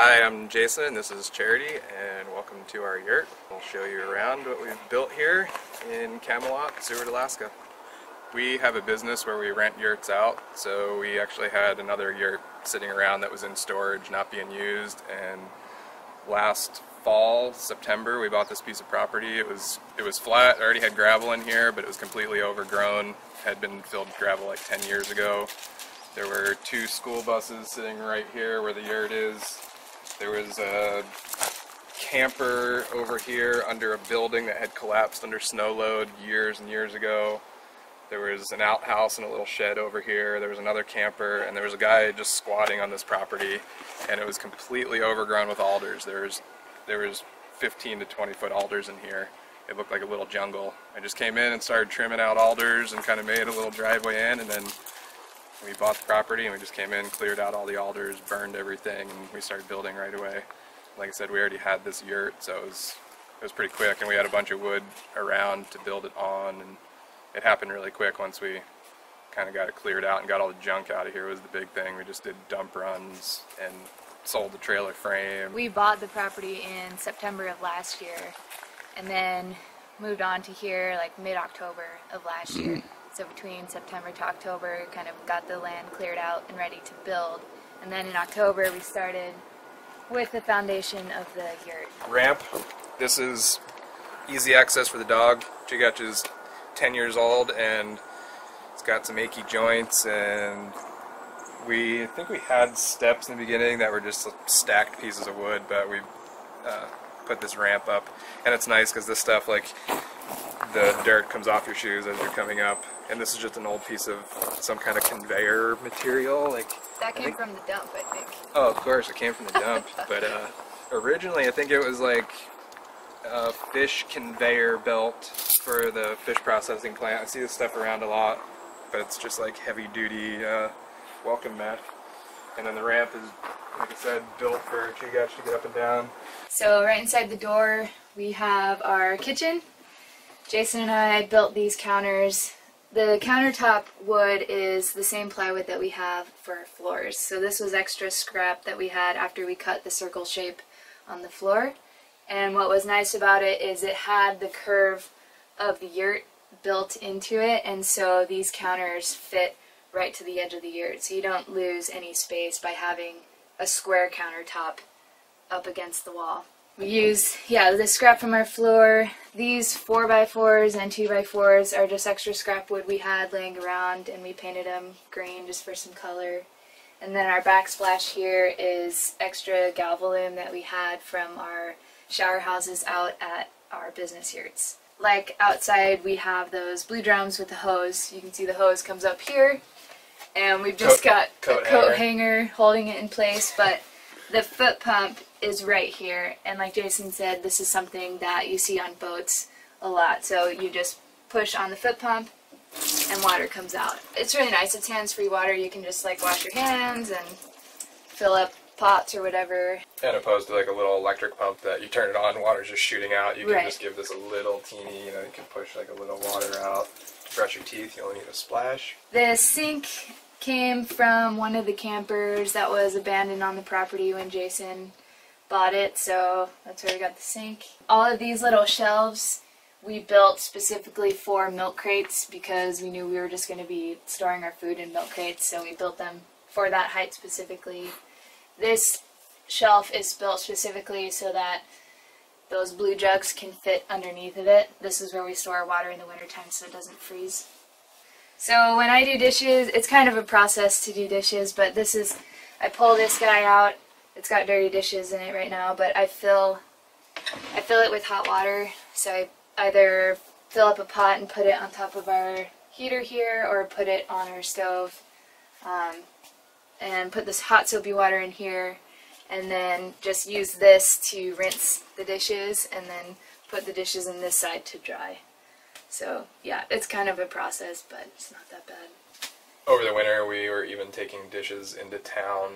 Hi, I'm Jason, and this is Charity, and welcome to our yurt. We'll show you around what we've built here in Camelot, Seward, Alaska. We have a business where we rent yurts out, so we actually had another yurt sitting around that was in storage, not being used, and last fall, September, we bought this piece of property. It was it was flat, it already had gravel in here, but it was completely overgrown, had been filled with gravel like 10 years ago. There were two school buses sitting right here where the yurt is. There was a camper over here under a building that had collapsed under snow load years and years ago. There was an outhouse and a little shed over here. There was another camper, and there was a guy just squatting on this property, and it was completely overgrown with alders. There was there was 15 to 20 foot alders in here. It looked like a little jungle. I just came in and started trimming out alders and kind of made a little driveway in, and then we bought the property and we just came in, cleared out all the alders, burned everything, and we started building right away. Like I said, we already had this yurt, so it was it was pretty quick, and we had a bunch of wood around to build it on, and it happened really quick once we kind of got it cleared out and got all the junk out of here was the big thing. We just did dump runs and sold the trailer frame. We bought the property in September of last year, and then moved on to here like mid-October of last year. Mm. So between September to October, kind of got the land cleared out and ready to build. And then in October, we started with the foundation of the yurt. Ramp. This is easy access for the dog. Chugach is 10 years old and it's got some achy joints and we I think we had steps in the beginning that were just stacked pieces of wood, but we uh, put this ramp up, and it's nice because this stuff like the dirt comes off your shoes as you're coming up, and this is just an old piece of some kind of conveyor material. Like That came think- from the dump, I think. Oh, of course, it came from the dump. but uh, originally, I think it was like a fish conveyor belt for the fish processing plant. I see this stuff around a lot, but it's just like heavy duty uh, welcome mat. And then the ramp is, like I said, built for Chugach to get up and down. So right inside the door, we have our kitchen. Jason and I built these counters. The countertop wood is the same plywood that we have for floors. So this was extra scrap that we had after we cut the circle shape on the floor. And what was nice about it is it had the curve of the yurt built into it, and so these counters fit right to the edge of the yurt. So you don't lose any space by having a square countertop up against the wall. We use, yeah, the scrap from our floor. These 4x4s and 2x4s are just extra scrap wood we had laying around, and we painted them green just for some color. And then our backsplash here is extra galvalume that we had from our shower houses out at our business yurts. Like outside, we have those blue drums with the hose. You can see the hose comes up here, and we've just Coat- got coat a coat hanger. hanger holding it in place, but the foot pump is right here. And like Jason said, this is something that you see on boats a lot. So you just push on the foot pump, and water comes out. It's really nice. It's hands-free water. You can just like wash your hands and fill up pots or whatever. And opposed to like a little electric pump that you turn it on, water's just shooting out. You can Right. just give this a little teeny, you know, you can push like a little water out. To brush your teeth, you only need a splash. The sink came from one of the campers that was abandoned on the property when Jason bought it, so that's where we got the sink. All of these little shelves we built specifically for milk crates because we knew we were just going to be storing our food in milk crates, so we built them for that height specifically. This shelf is built specifically so that those blue jugs can fit underneath of it. This is where we store our water in the wintertime so it doesn't freeze. So when I do dishes, it's kind of a process to do dishes, but this is, I pull this guy out. It's got dirty dishes in it right now, but I fill, I fill it with hot water. So I either fill up a pot and put it on top of our heater here, or put it on our stove, um, and put this hot soapy water in here, and then just use this to rinse the dishes, and then put the dishes in this side to dry. So yeah, it's kind of a process, but it's not that bad. Over the winter, we were even taking dishes into town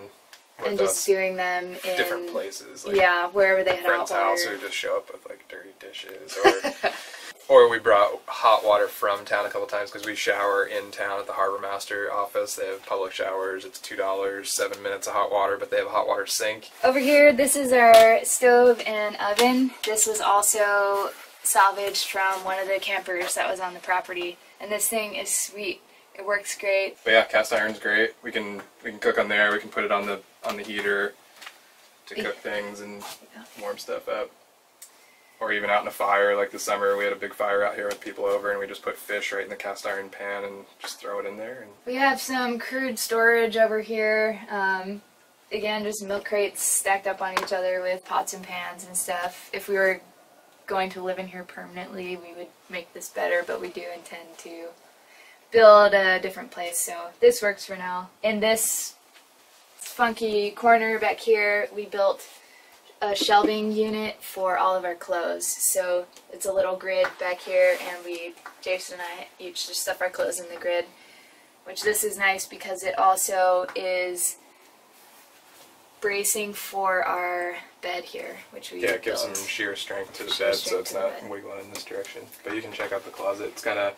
and us, just doing them in different places. Like yeah, wherever they had hot friend's house, or just show up with like dirty dishes. Or Or we brought hot water from town a couple times because we shower in town at the harbor master office. They have public showers. It's two dollars, seven minutes of hot water, but they have a hot water sink. Over here, this is our stove and oven. This was also salvaged from one of the campers that was on the property, and this thing is sweet. It works great. But yeah, cast iron's great. We can we can cook on there. We can put it on the on the heater to cook things and warm stuff up. Or even out in a fire, like this summer, we had a big fire out here with people over, and we just put fish right in the cast iron pan and just throw it in there. And We have some crude storage over here. Um, again, just milk crates stacked up on each other with pots and pans and stuff. If we were going to live in here permanently, we would make this better, but we do intend to build a different place, so this works for now. In this funky corner back here, we built a shelving unit for all of our clothes. So it's a little grid back here, and we, Jason and I, each just stuff our clothes in the grid. Which this is nice because it also is bracing for our bed here, which we yeah, it gives built. some sheer strength to the Sheer bed, so it's not wiggling in this direction. But you can check out the closet. It's kind of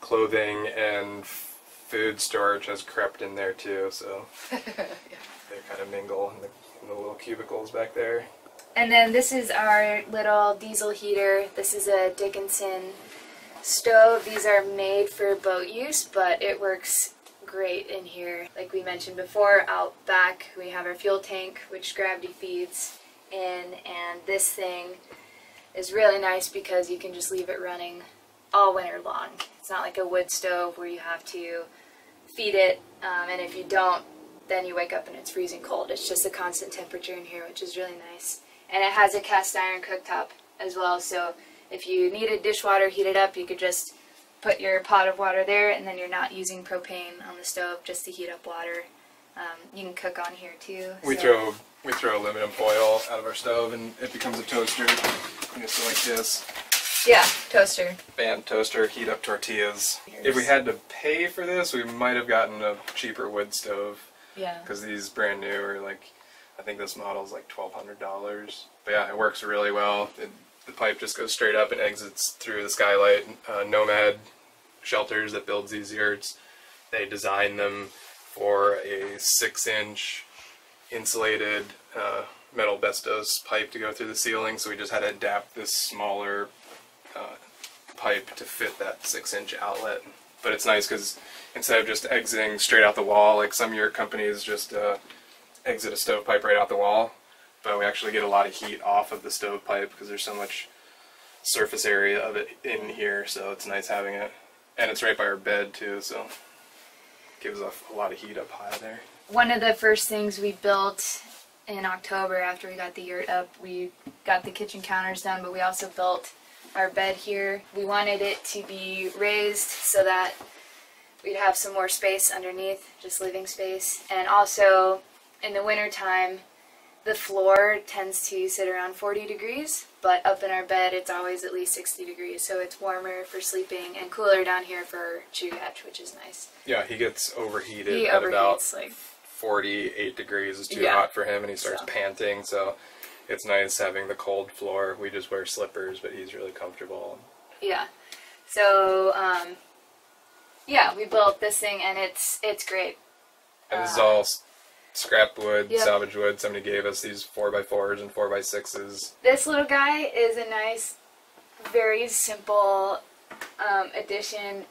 clothing and food storage has crept in there too, so they kind of mingle in the, in the little cubicles back there. And then this is our little diesel heater. This is a Dickinson stove. These are made for boat use, but it works great in here. Like we mentioned before, out back we have our fuel tank, which gravity feeds in, and this thing is really nice because you can just leave it running all winter long. It's not like a wood stove where you have to feed it, um, and if you don't, then you wake up and it's freezing cold. It's just a constant temperature in here, which is really nice. And it has a cast iron cooktop as well, so if you needed dishwater heated up, you could just put your pot of water there, and then you're not using propane on the stove just to heat up water. Um, you can cook on here too. We so- throw we throw aluminum foil out of our stove and it becomes a toaster. Just like this. yeah toaster. Band toaster, heat up tortillas. If we had to pay for this, we might have gotten a cheaper wood stove. Yeah. because these brand new are like I think this model is like twelve hundred dollars. But yeah, it works really well. It, the pipe just goes straight up and exits through the skylight. Uh, Nomad shelters that builds these yurts, they design them for a six-inch insulated uh, Metalbestos pipe to go through the ceiling. So we just had to adapt this smaller uh, pipe to fit that six-inch outlet. But it's nice because instead of just exiting straight out the wall, like some yurt companies just uh, exit a stovepipe right out the wall, but we actually get a lot of heat off of the stovepipe because there's so much surface area of it in here, so it's nice having it. And it's right by our bed too, so gives off a lot of heat up high there. one of the first things we built in October after we got the yurt up, we got the kitchen counters done, but we also built our bed here. We wanted it to be raised so that we'd have some more space underneath, just living space. And also, in the wintertime, the floor tends to sit around 40 degrees, but up in our bed it's always at least 60 degrees, so it's warmer for sleeping and cooler down here for Chugach, which is nice. Yeah, he gets overheated He at about like 48 degrees is too Yeah. hot for him and he starts So. panting so it's nice having the cold floor we just wear slippers but he's really comfortable Yeah. So, um, yeah, we built this thing and it's it's great. and this is Uh, all scrap wood Yep. salvage wood somebody gave us these 4x4s and 4x6s This little guy is a nice, very simple um, addition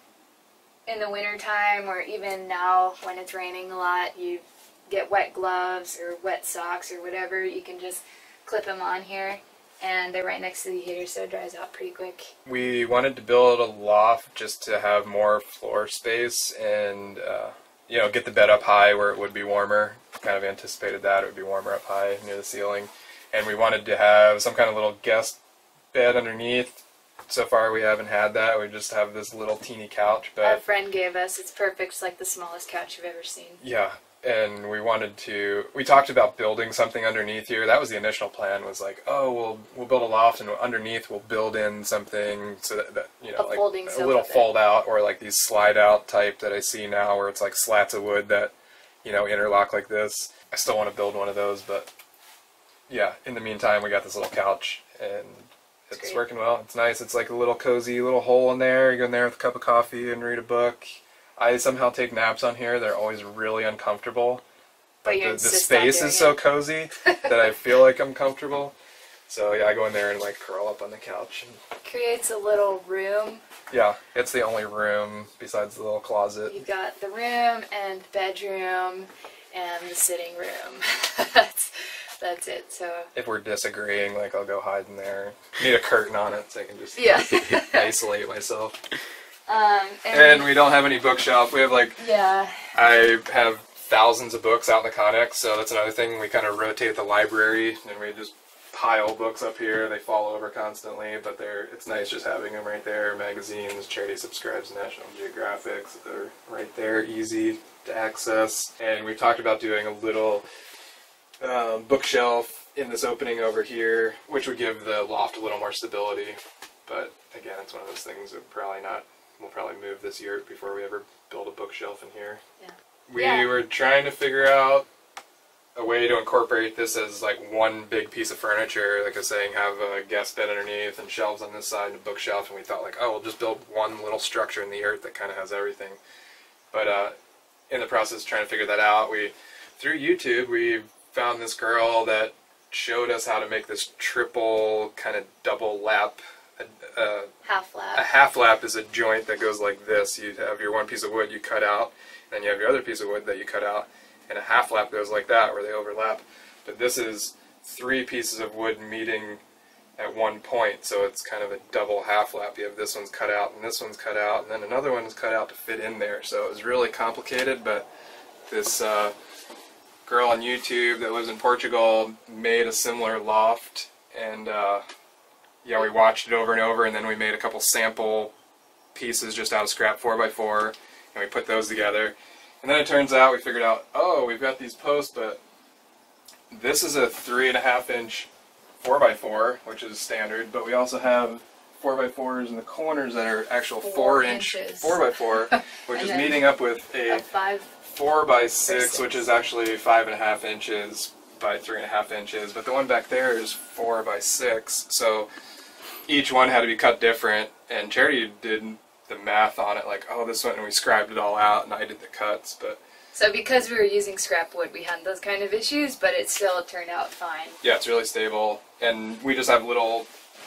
in the wintertime or even now when it's raining a lot. You get wet gloves or wet socks or whatever. You can just clip them on here and they're right next to the heater so it dries out pretty quick. we wanted to build a loft just to have more floor space and uh, you know get the bed up high where it would be warmer kind of anticipated that it would be warmer up high near the ceiling and we wanted to have some kind of little guest bed underneath so far we haven't had that we just have this little teeny couch A but friend gave us. It's perfect. It's like the smallest couch you've ever seen. yeah and we wanted to we talked about building something underneath here that was the initial plan was like oh we'll we'll build a loft and underneath we'll build in something so that, that you know A like a little fold out or like these slide out type that i see now where it's like slats of wood that you know interlock like this i still want to build one of those but yeah in the meantime we got this little couch and it's great. working well. It's nice. It's like a little cozy little hole in there. You go in there with a cup of coffee and read a book. I somehow take naps on here. They're always really uncomfortable. But But the, the space is so cozy that I feel like I'm comfortable. So yeah, I go in there and like curl up on the couch. And, Creates a little room. yeah, it's the only room besides the little closet. You've got the room and bedroom and the sitting room. that's that's it. So If we're disagreeing, like I'll go hide in there. Need a curtain on it so I can just yeah. isolate myself. Um, And we don't have any bookshelf. We have like yeah. I have thousands of books out in the Conex, so that's another thing. We kind of rotate the library, and we just pile books up here. They fall over constantly, but they're it's nice just having them right there. Magazines, Charity subscribes National Geographic, so they're right there, easy to access. And we've talked about doing a little um, bookshelf in this opening over here, which would give the loft a little more stability. But again, it's one of those things that probably not. We'll probably move this year before we ever build a bookshelf in here. Yeah. We Yeah. were trying to figure out a way to incorporate this as like one big piece of furniture. Like I was saying, have a guest bed underneath and shelves on this side and a bookshelf. And we thought like, oh, we'll just build one little structure in the earth that kind of has everything. But uh, in the process of trying to figure that out, we through YouTube we found this girl that showed us how to make this triple kind of double lap. Uh, Half a half lap is a joint that goes like this. You have your one piece of wood you cut out, and then you have your other piece of wood that you cut out, and a half lap goes like that where they overlap. But this is three pieces of wood meeting at one point, so it's kind of a double half lap. You have this one's cut out, and this one's cut out, and then another one is cut out to fit in there. So it was really complicated, but this uh, girl on YouTube that lives in Portugal made a similar loft, and uh, yeah, we watched it over and over, and then we made a couple sample pieces just out of scrap 4x4, and we put those together. And then it turns out we figured out, oh, we've got these posts, but this is a three and a half inch 4x4, which is standard, but we also have 4x4s in the corners that are actual Four 4 inch inches. 4x4, which is meeting up with A a five. four by six, six. which is actually five and a half inches by three and a half inches, but the one back there is four by six. So each one had to be cut different, and Charity did the math on it, like, oh, this one, and we scribed it all out, and I did the cuts, but So because we were using scrap wood, we had those kind of issues, but it still turned out fine. yeah, it's really stable, and we just have little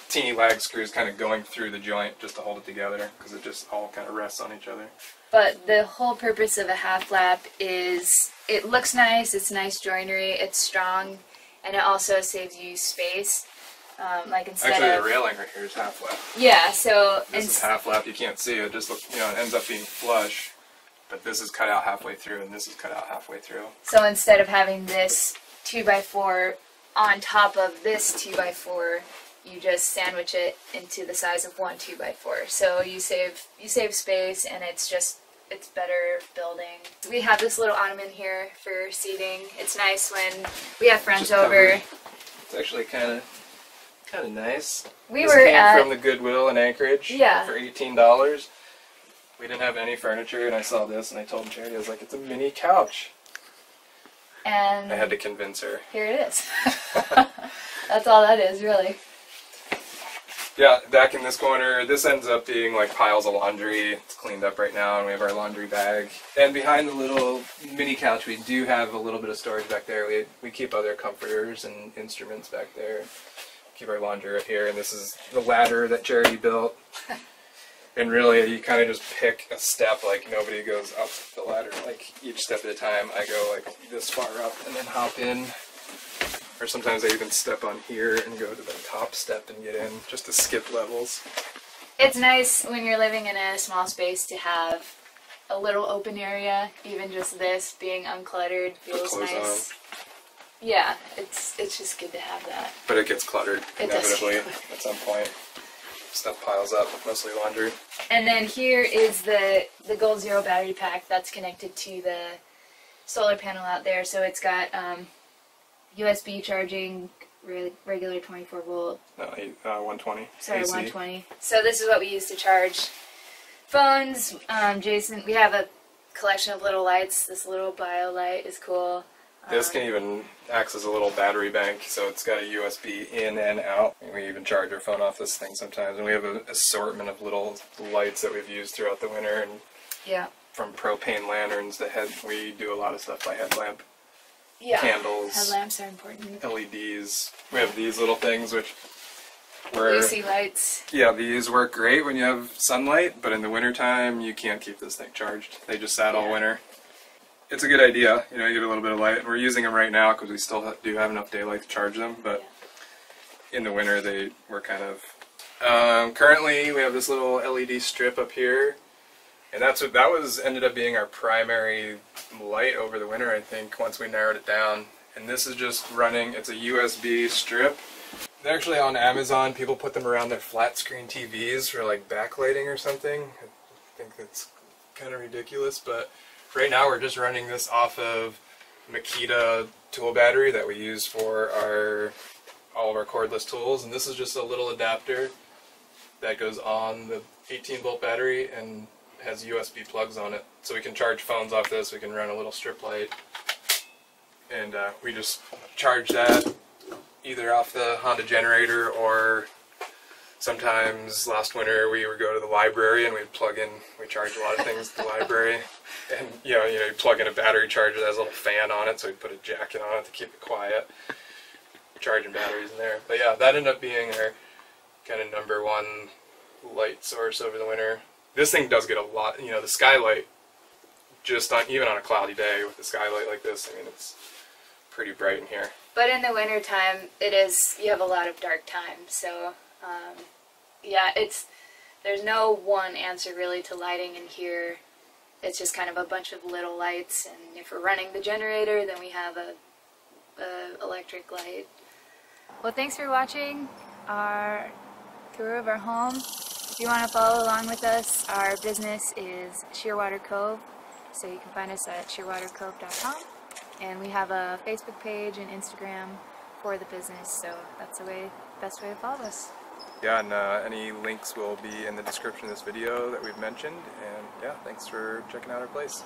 teeny lag screws kind of going through the joint just to hold it together, because it just all kind of rests on each other. But the whole purpose of a half lap is it looks nice, it's nice joinery, it's strong, and it also saves you space. Um, like instead Actually, the railing right here is half lap. yeah, so This is half lap. You can't see it. it. Just look, you know, it ends up being flush. But this is cut out halfway through, and this is cut out halfway through. so instead of having this two by four on top of this two by four, you just sandwich it into the size of one two by four. So you save you save space, and it's just it's better building. We have this little ottoman here for seating. It's nice when we have friends over. It's actually kind of kind of nice. We this were came at from the Goodwill in Anchorage. Yeah. For eighteen dollars. We didn't have any furniture, and I saw this, and I told Charity, I was like, "It's a mini couch." and I had to convince her. here it is. That's all that is, really. Yeah, back in this corner, this ends up being like piles of laundry. It's cleaned up right now, and we have our laundry bag. And behind the little mini couch, we do have a little bit of storage back there. We we keep other comforters and instruments back there. Keep our laundry right here, and this is the ladder that Charity built. and really, you kind of just pick a step. Like nobody goes up the ladder like each step at a time. I go like this far up and then hop in. Or sometimes I even step on here and go to the top step and get in just to skip levels. It's nice when you're living in a small space to have a little open area. Even just this being uncluttered feels nice. Yeah, it's it's just good to have that. But it gets cluttered It inevitably at some point. Stuff piles up, mostly laundry. And then here is the the Goal Zero battery pack that's connected to the solar panel out there. So it's got um, USB charging, re- regular 24 volt, No, eight- uh, 120. Sorry, AC. 120. So this is what we use to charge phones. Um, Jason, we have a collection of little lights. This little BioLite is cool. This um, can even acts as a little battery bank, so it's got a USB in and out. We even charge our phone off this thing sometimes. And we have an assortment of little lights that we've used throughout the winter, and Yeah. from propane lanterns to head. We do a lot of stuff by headlamp, Yeah. Candles. Headlamps are important. LEDs. We have these little things which were Luci lights. yeah, these work great when you have sunlight, but in the wintertime you can't keep this thing charged. They just sat all winter. It's a good idea, you know, you get a little bit of light. We're using them right now because we still ha- do have enough daylight to charge them, but in the winter they were kind of. Um, currently, we have this little LED strip up here, and that's what that was ended up being our primary light over the winter. I think once we narrowed it down, and this is just running. It's a USB strip. They're actually on Amazon. People put them around their flat screen TVs for like backlighting or something. I think that's kind of ridiculous, but right now we're just running this off of Makita tool battery that we use for our all of our cordless tools, and this is just a little adapter that goes on the 18 volt battery and has USB plugs on it, so we can charge phones off this. We can run a little strip light, and uh, we just charge that either off the Honda generator or sometimes last winter we would go to the library and we'd plug in we charge a lot of things at the library. And you know you know you plug in a battery charger that has a little fan on it so we put a jacket on it to keep it quiet. Charging batteries in there. But yeah that ended up being our kind of number one light source over the winter. This thing does get a lot you know the skylight just on even on a cloudy day with the skylight like this i mean it's pretty bright in here. But in the wintertime, it is, you have a lot of dark time. So, um, yeah, it's, there's no one answer really to lighting in here. It's just kind of a bunch of little lights. And if we're running the generator, then we have a, a electric light. Well, thanks for watching our tour of our home. If you want to follow along with us, our business is Shearwater Cove. So you can find us at shearwatercove.com. And we have a Facebook page and Instagram for the business, so that's the way, best way to follow us. Yeah, and uh, any links will be in the description of this video that we've mentioned. And yeah, thanks for checking out our place.